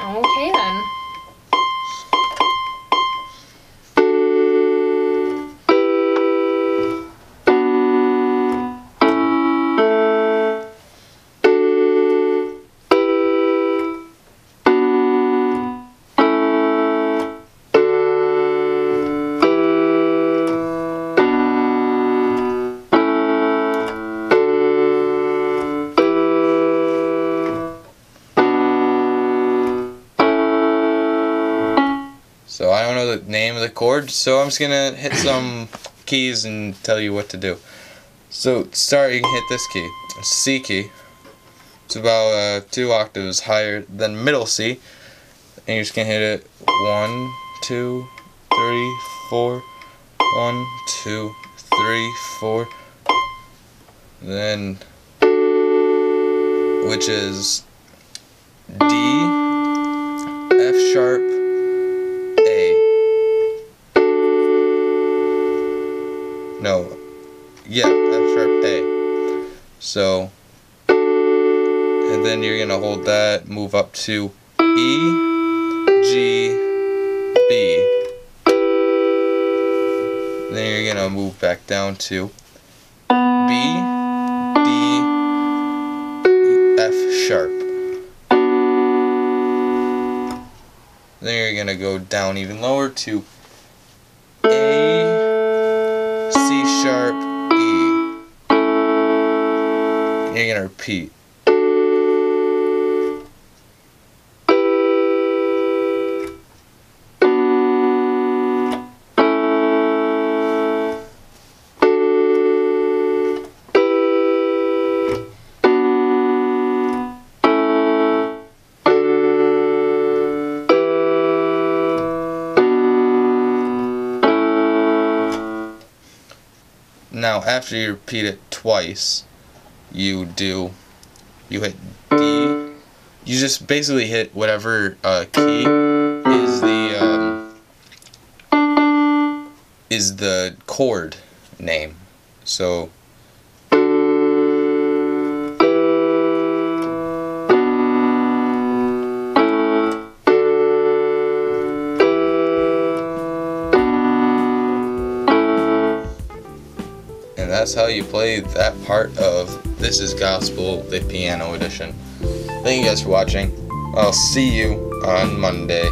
Okay then. Know the name of the chord, so I'm just gonna hit some keys and tell you what to do. So to start, you can hit this key, C key. It's about uh, two octaves higher than middle C, and you're just gonna hit it one, two, three, four, one, two, three, four. Then, which is D, F sharp, Yeah, F sharp A. So, and then you're gonna hold that, move up to E, G, B. Then you're gonna move back down to B, D, F sharp. Then you're gonna go down even lower to A, C sharp, You're gonna repeat. Now, after you repeat it twice, you do, you hit D. You just basically hit whatever uh, key is the um, is the chord name. So. That's how you play that part of This is Gospel, the piano edition. Thank you guys for watching. I'll see you on Monday.